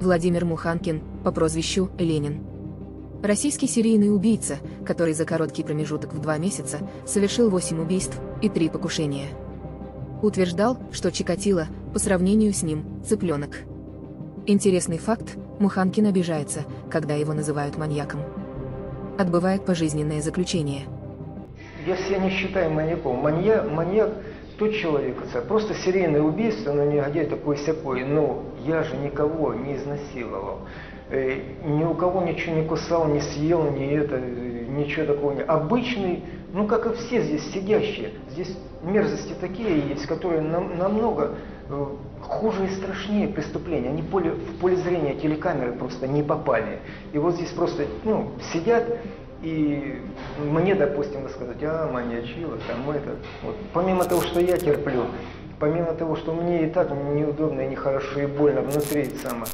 Владимир Муханкин, по прозвищу Ленин. Российский серийный убийца, который за короткий промежуток в два месяца совершил 8 убийств и 3 покушения. Утверждал, что Чикатило, по сравнению с ним, цыпленок. Интересный факт, Муханкин обижается, когда его называют маньяком. Отбывает пожизненное заключение. Я себя не считаю маньяком. Маньяк, маньяк тот человек, просто серийное убийство, но негодяй такой всякой. Но я же никого не изнасиловал. Э, ни у кого ничего не кусал, не съел, ни это, э, ничего такого не. Обычный, ну как и все здесь сидящие. Здесь мерзости такие есть, которые нам, намного э, хуже и страшнее преступления. Они поле, в поле зрения телекамеры просто не попали. И вот здесь просто ну, сидят и мне, допустим, сказать, а, маньячила, там это. Вот. Помимо того, что я терплю, помимо того, что мне и так неудобно, и нехорошо, и больно внутри само.